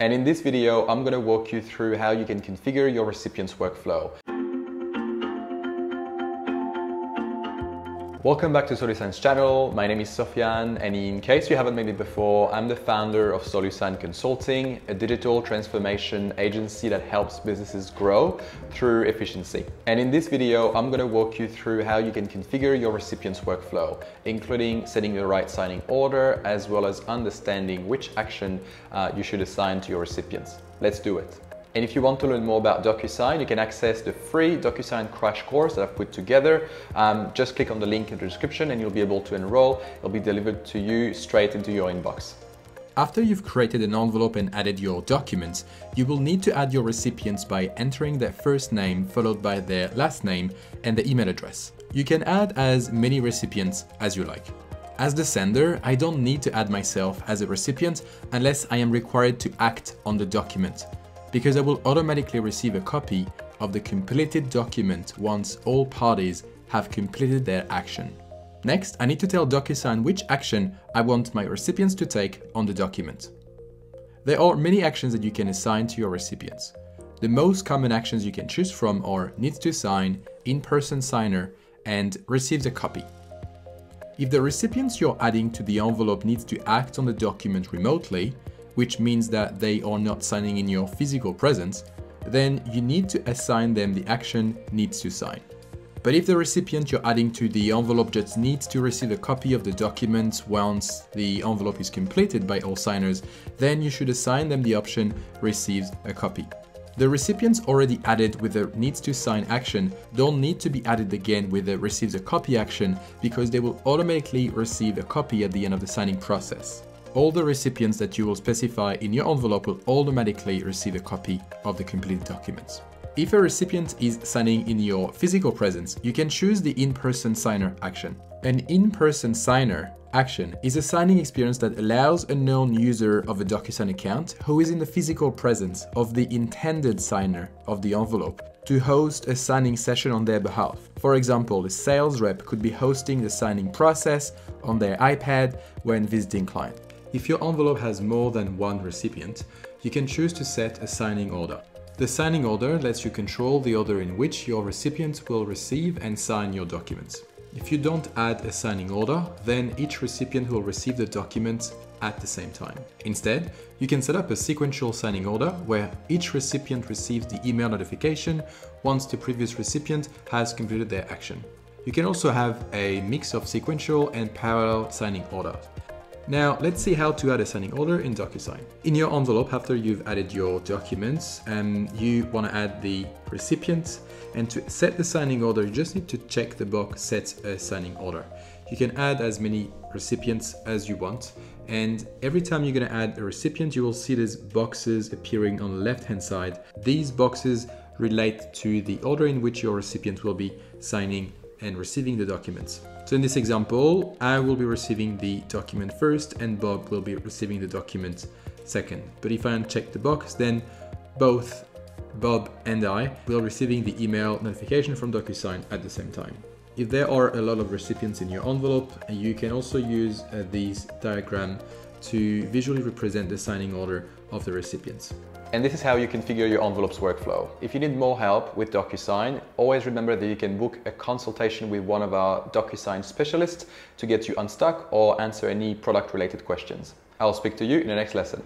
And in this video, I'm gonna walk you through how you can configure your recipient's workflow. Welcome back to Solusign's channel. My name is Sofian and in case you haven't met me before, I'm the founder of Solusign Consulting, a digital transformation agency that helps businesses grow through efficiency. And in this video, I'm gonna walk you through how you can configure your recipient's workflow, including setting the right signing order, as well as understanding which action uh, you should assign to your recipients. Let's do it. And if you want to learn more about DocuSign, you can access the free DocuSign crash course that I've put together. Um, just click on the link in the description and you'll be able to enroll. It'll be delivered to you straight into your inbox. After you've created an envelope and added your documents, you will need to add your recipients by entering their first name followed by their last name and the email address. You can add as many recipients as you like. As the sender, I don't need to add myself as a recipient unless I am required to act on the document because I will automatically receive a copy of the completed document once all parties have completed their action. Next, I need to tell DocuSign which action I want my recipients to take on the document. There are many actions that you can assign to your recipients. The most common actions you can choose from are needs to sign, in-person signer, and receives a copy. If the recipients you're adding to the envelope needs to act on the document remotely, which means that they are not signing in your physical presence, then you need to assign them the action needs to sign. But if the recipient you're adding to the envelope just needs to receive a copy of the document once the envelope is completed by all signers, then you should assign them the option receives a copy. The recipients already added with the needs to sign action don't need to be added again with the receives a copy action because they will automatically receive a copy at the end of the signing process all the recipients that you will specify in your envelope will automatically receive a copy of the completed documents. If a recipient is signing in your physical presence, you can choose the in-person signer action. An in-person signer action is a signing experience that allows a known user of a DocuSign account who is in the physical presence of the intended signer of the envelope to host a signing session on their behalf. For example, a sales rep could be hosting the signing process on their iPad when visiting client. If your envelope has more than one recipient, you can choose to set a signing order. The signing order lets you control the order in which your recipient will receive and sign your documents. If you don't add a signing order, then each recipient will receive the documents at the same time. Instead, you can set up a sequential signing order where each recipient receives the email notification once the previous recipient has completed their action. You can also have a mix of sequential and parallel signing orders. Now let's see how to add a signing order in DocuSign. In your envelope, after you've added your documents, um, you want to add the recipient and to set the signing order, you just need to check the box set a signing order. You can add as many recipients as you want and every time you're going to add a recipient, you will see these boxes appearing on the left hand side. These boxes relate to the order in which your recipient will be signing and receiving the documents. So in this example, I will be receiving the document first and Bob will be receiving the document second. But if I uncheck the box, then both Bob and I will receiving the email notification from DocuSign at the same time. If there are a lot of recipients in your envelope, you can also use uh, these diagram to visually represent the signing order of the recipients. And this is how you configure your envelopes workflow. If you need more help with DocuSign, always remember that you can book a consultation with one of our DocuSign specialists to get you unstuck or answer any product related questions. I'll speak to you in the next lesson.